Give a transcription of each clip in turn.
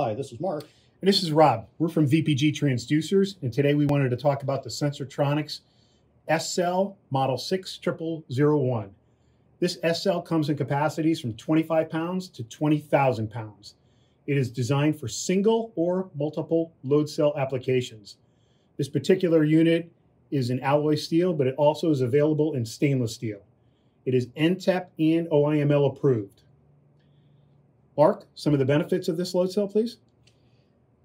Hi, this is Mark. And this is Rob. We're from VPG Transducers, and today we wanted to talk about the Sensortronics S-Cell Model 6001. This S-Cell comes in capacities from 25 pounds to 20,000 pounds. It is designed for single or multiple load cell applications. This particular unit is in alloy steel, but it also is available in stainless steel. It is NTEP and OIML approved. Mark, some of the benefits of this load cell, please.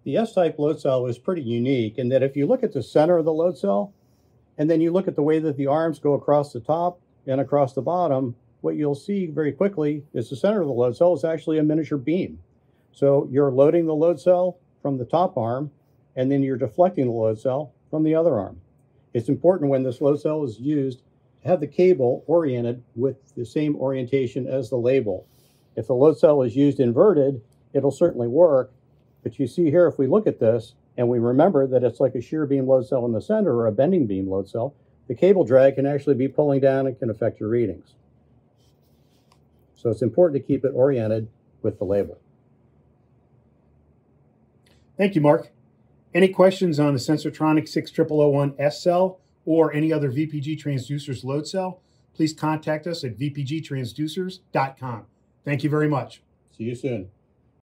The S-type load cell is pretty unique in that if you look at the center of the load cell, and then you look at the way that the arms go across the top and across the bottom, what you'll see very quickly is the center of the load cell is actually a miniature beam. So you're loading the load cell from the top arm, and then you're deflecting the load cell from the other arm. It's important when this load cell is used to have the cable oriented with the same orientation as the label. If the load cell is used inverted, it'll certainly work. But you see here, if we look at this and we remember that it's like a shear beam load cell in the center or a bending beam load cell, the cable drag can actually be pulling down and can affect your readings. So it's important to keep it oriented with the label. Thank you, Mark. Any questions on the Sensortronic 6001 S cell or any other VPG transducers load cell, please contact us at vpgtransducers.com. Thank you very much. See you soon.